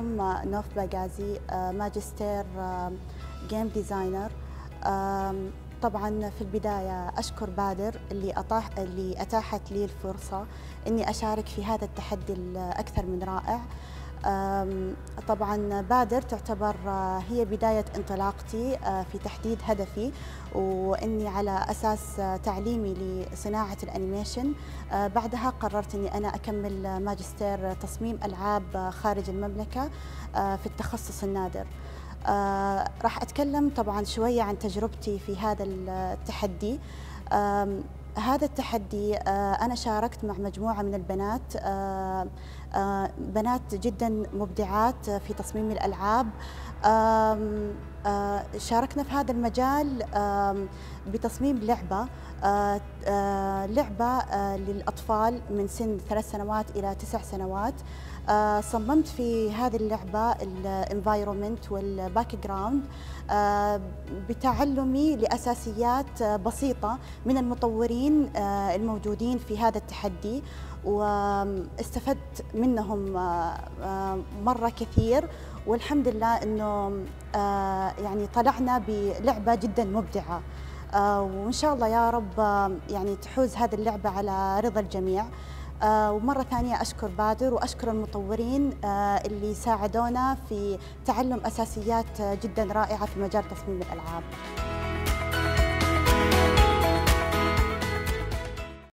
نوف باجازي ماجستير game designer طبعا في البداية أشكر بادر اللي أطاح اللي أتاحت لي الفرصة إني أشارك في هذا التحدي الأكثر من رائع. طبعا بادر تعتبر هي بداية انطلاقتي في تحديد هدفي وإني على أساس تعليمي لصناعة ال animation. بعدها قررت إني أنا أكمل ماجستير تصميم ألعاب خارج المملكة في التخصص النادر. راح أتكلم طبعا شوية عن تجربتي في هذا التحدي. هذا التحدي أنا شاركت مع مجموعة من البنات بنات جدا مبدعات في تصميم الألعاب. شاركنا في هذا المجال بتصميم لعبة. لعبة للأطفال من سن ثلاث سنوات إلى تسع سنوات. صممت في هذه اللعبة ال environment وال background بتعلمي لأساسيات بسيطة من المطورين الموجودين في هذا التحدي. واستفدت منهم مرة كثير. والحمد لله إنه يعني طلعنا بلعبة جدا مبدعة. وإن شاء الله يا رب يعني تحوز هذه اللعبة على رضا الجميع. ومرة ثانية أشكر بادر وأشكر المطورين اللي ساعدونا في تعلم أساسيات جدا رائعة في مجال تصميم الألعاب.